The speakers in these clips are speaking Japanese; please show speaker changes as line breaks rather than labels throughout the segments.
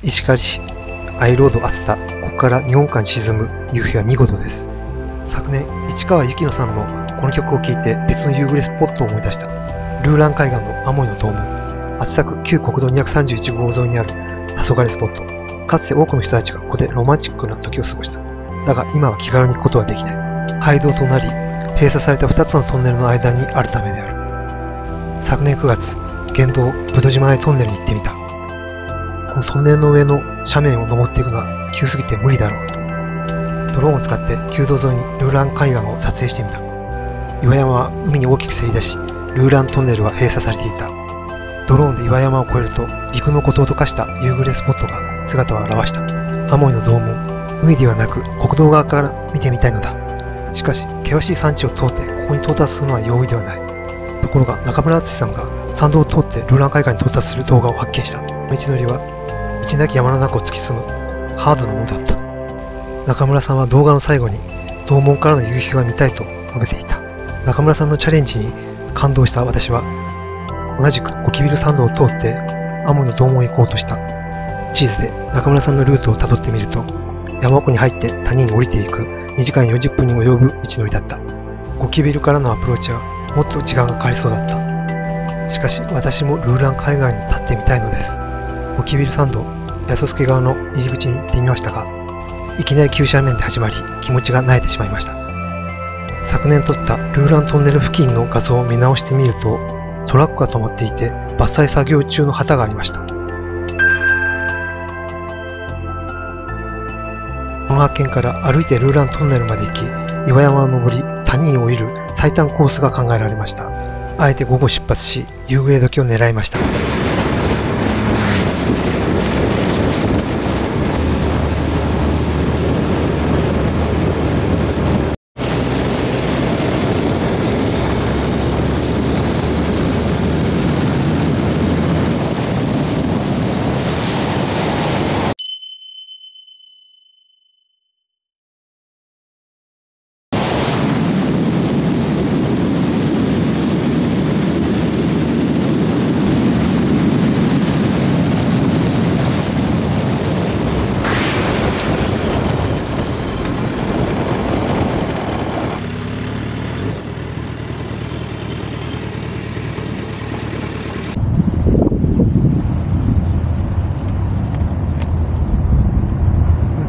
石狩市アイロード熱田ここから日本海に沈む夕日は見事です。昨年市川由紀乃さんのこの曲を聴いて別の夕暮れスポットを思い出した。ルーラン海岸のアモイの東門厚田区旧国道231号沿いにある黄昏スポット。かつて多くの人たちがここでロマンチックな時を過ごした。だが今は気軽に行くことはできない街道となり閉鎖された2つのトンネルの間にあるためである。昨年9月県道武戸島内トンネルに行ってみた。このトンネルの上の斜面を登っていくのは急すぎて無理だろうと。ドローンを使って旧道沿いにルーラン海岸を撮影してみた。岩山は海に大きくせり出しルーラントンネルは閉鎖されていた。ドローンで岩山を越えると陸の孤島と化した夕暮れスポットが姿を現した。アモイの洞門海ではなく国道側から見てみたいのだ。しかし険しい山地を通ってここに到達するのは容易ではない。ところが中村敦さんが山道を通ってルーラン海岸に到達する動画を発見した。道のりは道なき山の中を突き進む。ハードなものだった。中村さんは動画の最後に洞門からの夕日が見たいと述べていた。中村さんのチャレンジに感動した私は同じくゴキビル山道を通ってアモの洞門へ行こうとした。地図で中村さんのルートをたどってみると山奥に入って谷に降りていく。2時間40分に及ぶ道のりだった。ゴキビルからのアプローチはもっと時間がかかりそうだった。しかし私もルーラン海岸に立ってみたいのです。ゴキビル山道安助川の入り口に行ってみましたがいきなり急斜面で始まり気持ちが慣れてしまいました。昨年撮ったルーラントンネル付近の画像を見直してみるとトラックが止まっていて伐採作業中の旗がありました。この発見から歩いてルーラントンネルまで行き岩山を登り谷に降りる最短コースが考えられました。あえて午後出発し夕暮れ時を狙いました。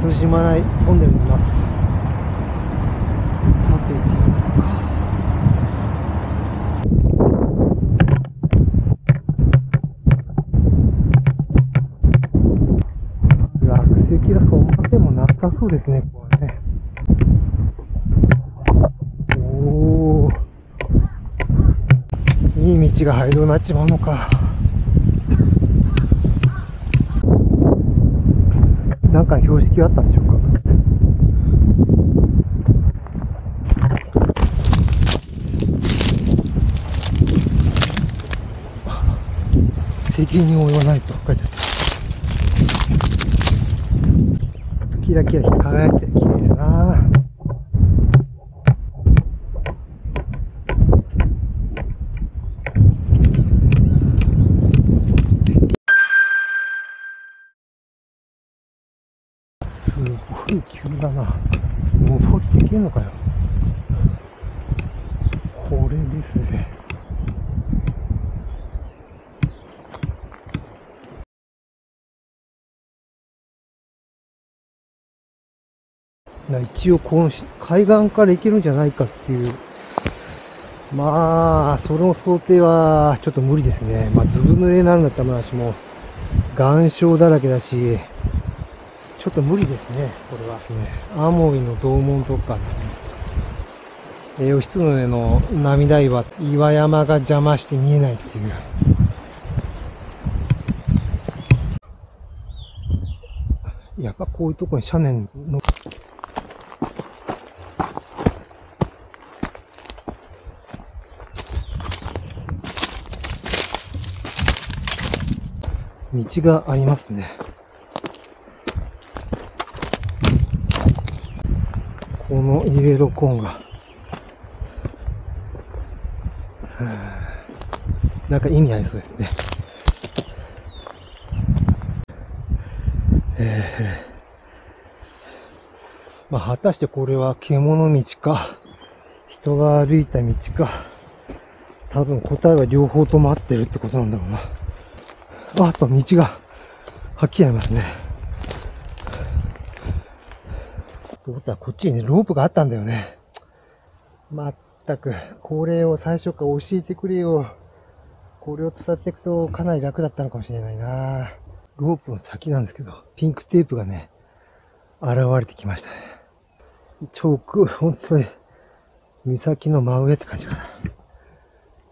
水島内トンネルにいます。さて行ってみますか。落石だそうでもなさそうですねここはね。おおいい道が廃道になっちまうのか。なんか標識あったんでしょうか。責任を負わないと書いてあった。キラキラ輝いて綺麗ですな。急だな。登っていけんのかよ。これですぜ。な一応この海岸から行けるんじゃないかっていう。まあ、その想定はちょっと無理ですね。まあ、ずぶ濡れになるんだったら私も、岩礁だらけだし、ちょっと無理ですね、これはですね。アモイの洞門とかですね。えー、義経の涙岩、岩山が邪魔して見えないっていう。やっぱこういうとこに斜面の、道がありますね。このイエローコーンが。なんか意味ありそうですね。えー、まあ、果たしてこれは獣道か、人が歩いた道か、多分答えは両方とも合ってるってことなんだろうな。あ、あと道が、はっきりありますね。そうったらこっちにね、ロープがあったんだよね。まったく、これを最初から教えてくれよ。これを伝っていくとかなり楽だったのかもしれないな。ロープの先なんですけど、ピンクテープがね、現れてきましたね。直、本当に、岬の真上って感じかな。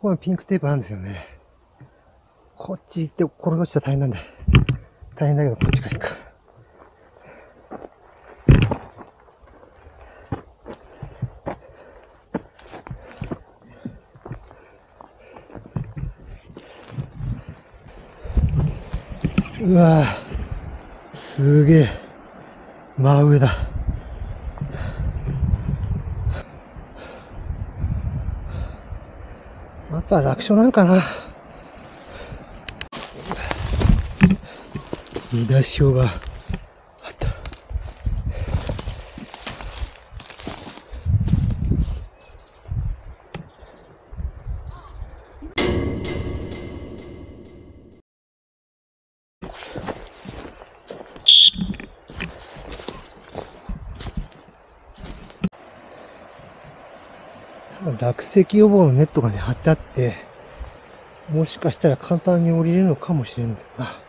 これピンクテープあるんですよね。こっち行って転が落ちたら大変なんで。大変だけど、こっちから行くか。わすげえ。真上だ。また楽勝なんかな。見出し表が落石予防のネットがね、貼ってあって、もしかしたら簡単に降りれるのかもしれんですが、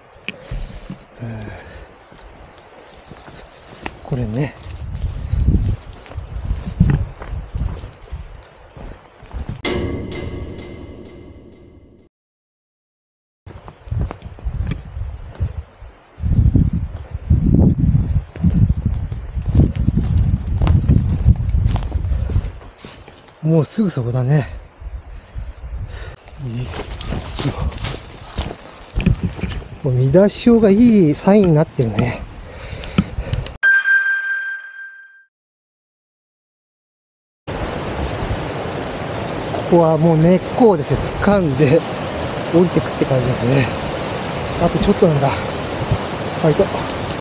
これね。もうすぐそこだね。もう見出し表がいいサインになってるね。ここはもう根っこをですね、掴んで降りてくって感じですね。あとちょっとなんだ。ファイト。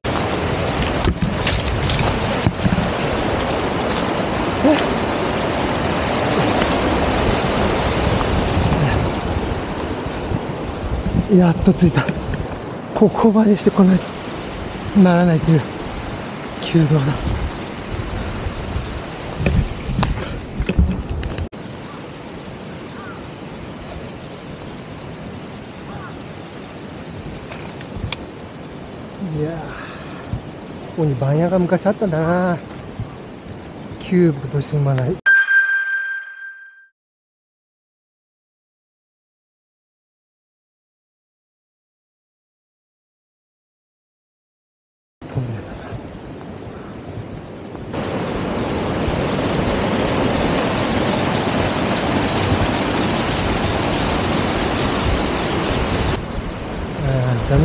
やっと着いた。ここまでしてこないとならないという急道だ。いやここに番屋が昔あったんだな。キューブと進まない。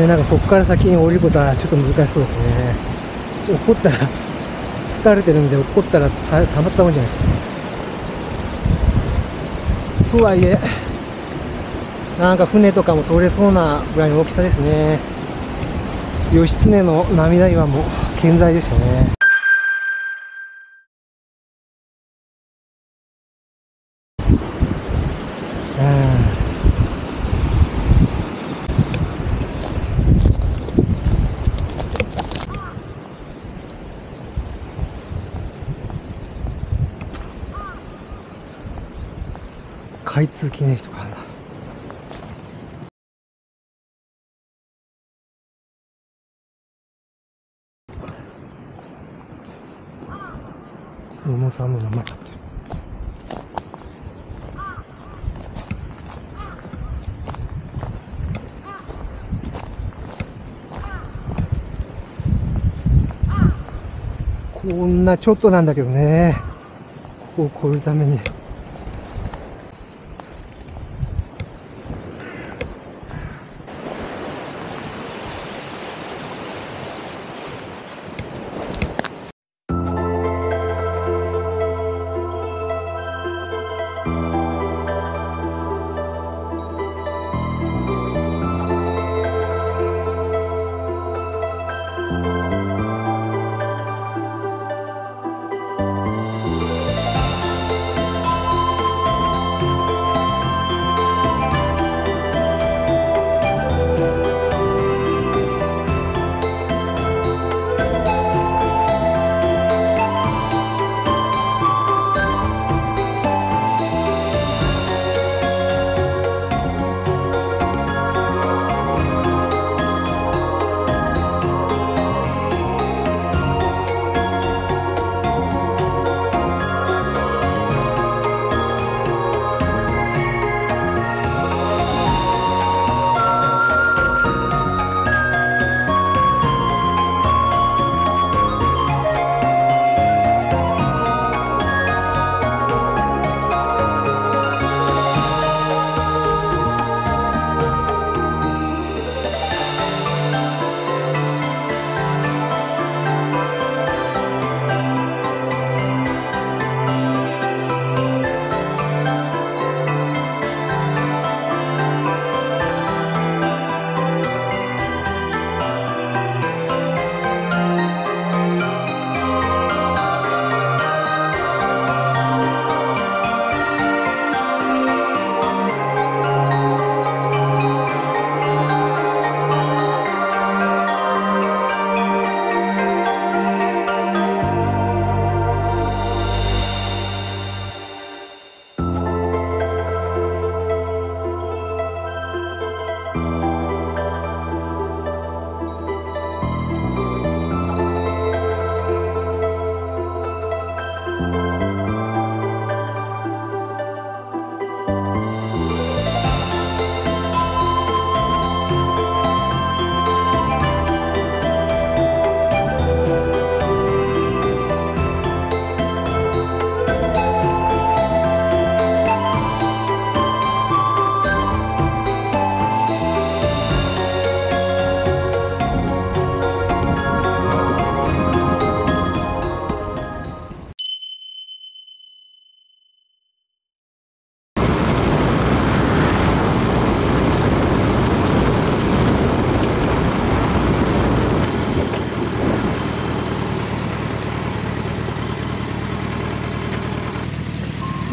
ねなんかここから先に降りることはちょっと難しそうですね。ちょ怒ったら、疲れてるんで怒ったらたたまったもんじゃないですか。とはいえ、なんか船とかも通れそうなぐらいの大きさですね。義経の涙岩も健在でしたね。開通記念碑とかあるな。野茂さんの名前だってる。こんなちょっとなんだけどね。ここを越えるために。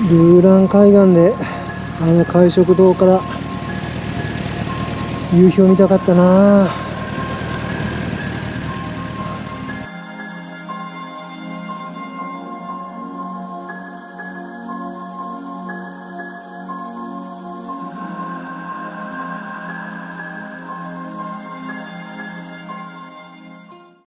ルーラン海岸であの海食堂から夕日を見たかったな